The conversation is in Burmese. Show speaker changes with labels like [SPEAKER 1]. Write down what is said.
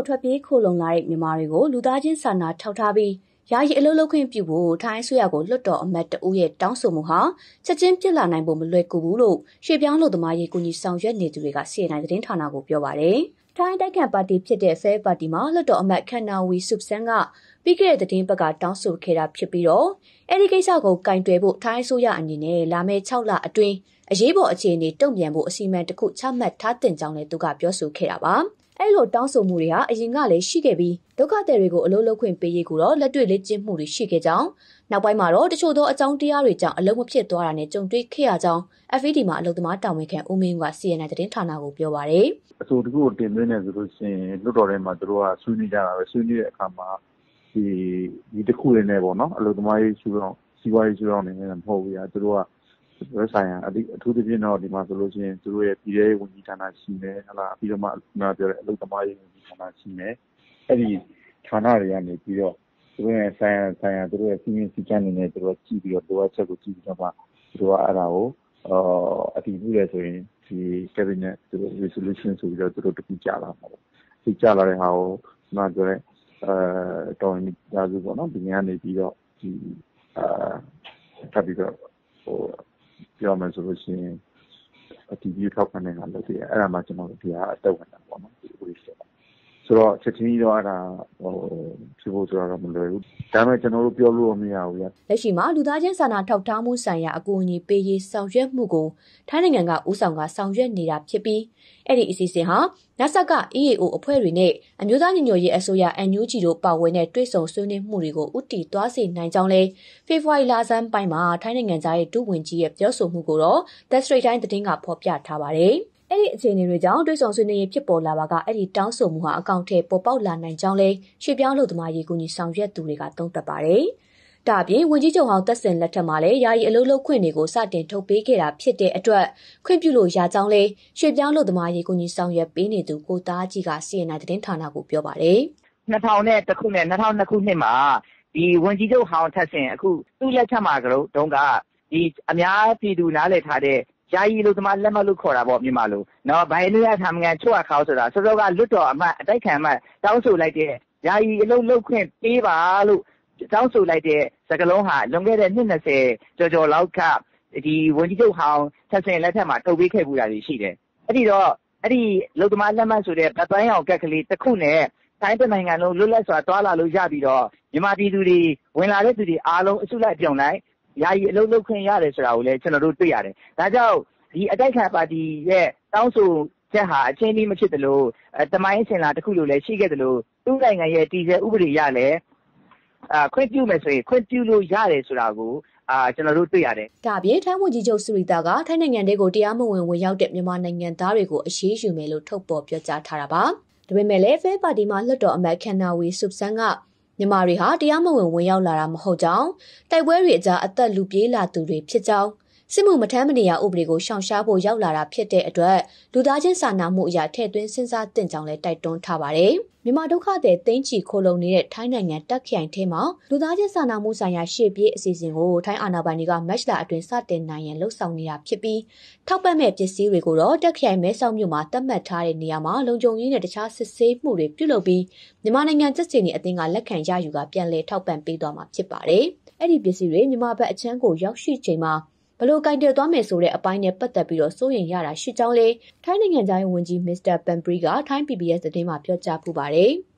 [SPEAKER 1] ကိုထွက်ပြေးခိုလုံလာတဲ့မြန်မာတွေကိုလူသားချင်းစာနာထောက်ထားပြီးယာယီအလုပ်လုပ်ခွင့်ပြုဖို့ထိုင်းအစိုးရကိုလွှတ်တော်အမတ်တဦးရဲ့တောင်းဆိုမှုဟာချက်ချင်းပြစ်လာနိုင်ဖို့မလွယ်ကူဘူးလို့ရွှေပြောင်းလူသမားရေးကူညီဆောင်ရွက်နေသူတွေကစီရင်သတင်းဌာနကိုပြောပါတယ်။ထိုင်းတိုက်ခံပါတီဖြစ်တဲ့ Fair Party မှာလွှတ်တော်အမတ်ခန္နာဝီစုပ်ဆန်းကပြီးခဲ့တဲ့သတင်းပတ်ကတောင်းဆိုခဲ့တာဖြစ်ပြီးတော့အဲဒီကိစ္စကိုကင်တွယ်ဖို့ထိုင်းအစိုးရအနေနဲ့လာမယ့်6လအတွင်းအရေးပေါ်အခြေအနေတုံ့ပြန်ဖို့အစီအမံတစ်ခုချမှတ်ထားတင်ကြောင်းလည်းသူကပြောဆိုခဲ့တာပါ။ အဲ့လိုတောင်းဆိုမှုတွေဟာအရင်ကလည်းရှိခဲ့ပြီးဒုက္ခသည်တွေကိုအလုပ်လုပ်ခွင့်ပေးရေးကိုတော့လက်တွေ့လေ့ကျင့်မှုတွေရှိခဲ့ကြောင်းနောက်ပိုင်းမှာတော့တချို့သောအကြောင်းတရားတွေကြောင့်အလုပ်မဖြစ်သွားတာနဲ့ကြုံတွေ့ခဲ့ရကြောင်း FED မှာအလုပ်သမားတာဝန်ခံဦးမင်းက CNN သတင်းဌာနကိုပြောပါရယ်
[SPEAKER 2] အဆိုတခုကိုတင်သွင်းနေဆိုလို့ရှိရင်လွတ်တော်ထဲမှာတို့ကဆွေးနွေးကြတာပဲဆွေးနွေးတဲ့အခါမှာဒီဒီတခုလေးနဲ့ပေါ့နော်အလုပ်သမားရေးရှုတော့စီးပွားရေးရှုတော့နေနေမဟုတ်ဘူးညာတို့က သက်ဆိုင်ရာအထူးသဖြင့်တော့ဒီမှာဆိုလို့ရှိရင်သူတို့ရဲ့ပြည်ထဲရေးဝန်ကြီးဌာနရှိမယ်ဟုတ်လားပြီးတော့မှခုနပြောတဲ့အလုပ်သမားရေးဝန်ကြီးဌာနရှိမယ်အဲ့ဒီဌာနတွေကနေပြီးတော့သူတို့ရဲ့ဆိုင်ရာဆိုင်ရာသူတို့ရဲ့စီမင်းစီကံနေနဲ့သူတို့ကြည့်ပြီးတော့လိုအပ်ချက်ကိုကြည့်ပြီးတော့မှသူတို့ကအဲ့ဒါကိုအာအတည်ပြုရဆိုရင်ဒီ cabinet သူတို့ resolution ဆိုပြီးတော့သူတို့တခုကြလာမှာပေါ့ဒီကြလာတဲ့ဟာကိုခုနပြောတဲ့အဲတော်ရင်ရာစုပေါ့နော်ဒီနေရာနေပြီးတော့ဒီအာထပ်ပြီးတော့ဟို ပြောမယ်ဆိုလို့ရှိရင်အတည်ပြုထောက်ခံတဲ့ဟာလုပ်တယ်အဲ့ဒါမှကျွန်တော်တို့ဒီဟာအသက်ဝင်တာပေါ့နော်ဒီဥပဒေဆိုတော့ဆိုတော့ချက်ချင်းကြီးတော့အဲ့ဒါဟို ဖြစ်ဖို့ဆိုတော့မလွယ်ဘူးဒါပေမဲ့ကျွန်တော်တို့ပြောလို့မရဘူးရ
[SPEAKER 1] လက်ရှိမှာလူသားချင်းစာနာထောက်ထားမှုဆိုင်ရာအကူအညီပေးရေးဆောင်ရွက်မှုကိုထိုင်းနိုင်ငံကဦးဆောင်ကဆောင်ရွက်နေတာဖြစ်ပြီးအဲ့ဒီအစီအစဉ်ဟာနဆက EAO အဖွဲ့တွေနဲ့အမျိုးသားညီညွတ်ရေးအစိုးရ NUG တို့ပါဝင်တဲ့တွဲဆုံဆွေးနွေးမှုတွေကိုဥတီသွားစေနိုင်ကြောင်းလဲဖေဖော်ဝါရီလဆန်းပိုင်းမှာထိုင်းနိုင်ငံသားရဲ့ဒုဝန်ကြီးရဲ့ပြောဆိုမှုကိုတော့ The Straight Time သတင်းကဖော်ပြထားပါတယ်။ အဲ့ဒီအခြေအနေတွေကြောင့်တွေးဆောင်ဆွေးနွေးရေးဖြစ်ပေါ်လာပါကအဲ့ဒီတောင်းဆိုမှုဟာအကောင့်ထဲပေါ်ပေါက်လာနိုင်ကြောင်းလဲရွှေပြောင်းလူသမားရေးကူညီဆောင်ရွက်သူတွေကသုံးသပ်ပါတယ်။ဒါအပြင်ဝန်ကြီးချုပ်ဟောင်းတက်စင်လက်ထက်မှာလည်းယာယီအလုပ်လုပ်ခွင့်တွေကိုစတင်ထုတ်ပေးခဲ့တာဖြစ်တဲ့အတွက်ခွင့်ပြုလို့ရကြောင်းလဲရွှေပြောင်းလူသမားရေးကူညီဆောင်ရွက်ပေးနေသူကိုသားကြီးက CNN သတင်းဌာနကိုပြောပါတယ်။
[SPEAKER 3] 2000ခုနဲ့2002ခုနှစ်မှာဒီဝန်ကြီးချုပ်ဟောင်းထက်စင်အခုသူ့လက်ထက်မှာကတော့တုန်းကဒီအများပြည်သူနားလည်ထားတဲ့ ယာယီအလုပ်သမားလက်မှတ်လို့ခေါ်တာပေါ့မြန်မာလိုနော်။ဘိုင်အမျိုးရထာမငံချုပ်ရခေါဆိုတာစောစောကလွှတ်တော်အမတ်အတိုက်ခံအမတ်တောင်းဆိုလိုက်တဲ့ယာယီအလုပ်လုပ်ခွင့်ပေးပါလို့တောင်းဆိုလိုက်တဲ့စကားလုံးဟာလွန်ခဲ့တဲ့နှစ်၂၀ကျော်ကျော်လောက်ကဒီဝန်ကြီးချုပ်ဟောင်းထက်စင်လက်ထက်မှာထုတ်ပေးခဲ့ဖူးတာတွေရှိတယ်။အဲဒီတော့အဲဒီအလုပ်သမားလက်မှတ်ဆိုတဲ့ပန်းရောင်ကဒ်ကလေးတခုနဲ့ထိုင်းတနိုင်ငံလုံးလွတ်လပ်စွာသွားလာလို့ရပြီးတော့မြန်မာပြည်သူတွေဝင်လာတဲ့သူတွေအားလုံးအစုလိုက်အပြုံလိုက် ယာယီအလုပ်လုပ်ခွင့်ရတယ်ဆိုတာကိုလည်းကျနော်တို့တွေ့ရတယ်။ဒါကြောင့်ဒီအတိုက်အခံပါတီရဲ့တောင်းဆိုချက်ဟာအချင်းကြီးမဖြစ်သလိုသမိုင်းအစဉ်အလာတခုလိုလည်းရှိခဲ့သလိုသူ့နိုင်ငံရဲ့တည်ဆဲဥပဒေအရလည်းခွင့်ပြုမယ်ဆိုရင်ခွင့်ပြုလို့ရတယ်ဆိုတာကိုကျနော်တို့တွေ့ရတယ်။
[SPEAKER 1] ဒါ့အပြင်ထိုင်းဝန်ကြီးချုပ်ဆူရီတာကထိုင်းနိုင်ငံထဲကိုတရားမဝင်ဝင်ရောက်တဲ့မြန်မာနိုင်ငံသားတွေကိုအရေးယူမယ်လို့ထုတ်ဖော်ပြောကြားထားတာပါ။ဒါပေမဲ့လည်းဖေပါတီမှလွှတ်တော်အမတ်ခန်နာဝီဆုပ်ဆန်းက မြန်မာတွေဟာတရားမဝင်ဝင်ရောက်လာတာမဟုတ်ကြောင်းတိုက်ပွဲတွေအကြားအသက်လူပြေးလာသူတွေဖြစ်ကြောင်း စစ်မှုမထမ်းမနေရဥပဒေကိုရှောင်ရှားဖို့ရောက်လာတာဖြစ်တဲ့အတွက်လူသားချင်းစာနာမှုအရာထည့်သွင်းစဉ်းစားသင့်ကြောင်းလည်းတိုက်တွန်းထားပါတယ်။မြန်မာဒုက္ခသည်တိန့်ချီခိုလုံနေတဲ့ထိုင်းနိုင်ငံတက်ခိုင်ထဲမှာလူသားချင်းစာနာမှုဆိုင်ရာရှေ့ပြေးအစီအစဉ်ကိုထိုင်းအာဏာပိုင်တွေကမက်လအတွင်းစတင်နိုင်ရန်လှုံ့ဆော်နေတာဖြစ်ပြီးထောက်ပံ့မဲ့ပစ္စည်းတွေကိုတော့တက်ခိုင်မဲဆောက်မြို့မှာတတ်မှတ်ထားတဲ့နေရာမှာလုံခြုံရေးနဲ့တခြားစစ်ဆေးမှုတွေပြုလုပ်ပြီးမြန်မာနိုင်ငံစစ်စင်နေအသင်းကလက်ခံရယူကပြန်လည်ထောက်ပံ့ပေးသွားမှာဖြစ်ပါတယ်။အဲ့ဒီပစ္စည်းတွေမြန်မာဘက်အချမ်းကိုရောက်ရှိချိန်မှာ ဘလို့ကင်တယ်သွားမယ်ဆိုတဲ့အပိုင်းနဲ့ပတ်သက်ပြီးတော့စိုးရိမ်ရတာရှိကြောင်းလေထိုင်းနိုင်ငံသားရေးဝန်ကြီးမစ္စတာပန်ပရီကထိုင်း PBS သတင်းမှာပြောကြားပူပါတယ်။